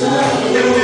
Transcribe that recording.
Son.